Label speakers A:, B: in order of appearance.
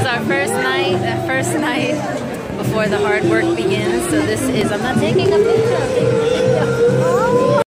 A: is our first night, first night before the hard work begins. So this is, I'm not taking a picture